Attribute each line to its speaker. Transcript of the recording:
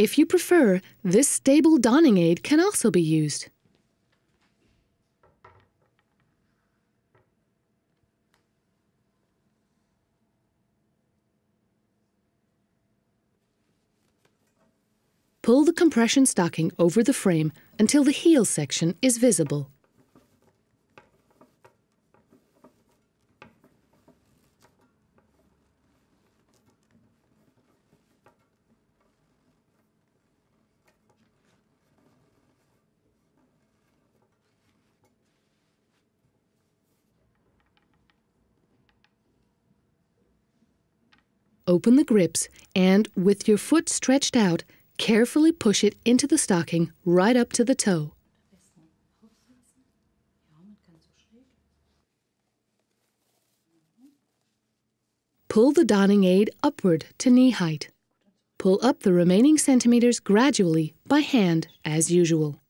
Speaker 1: If you prefer, this stable donning aid can also be used. Pull the compression stocking over the frame until the heel section is visible. Open the grips and, with your foot stretched out, carefully push it into the stocking right up to the toe. Pull the donning aid upward to knee height. Pull up the remaining centimeters gradually by hand as usual.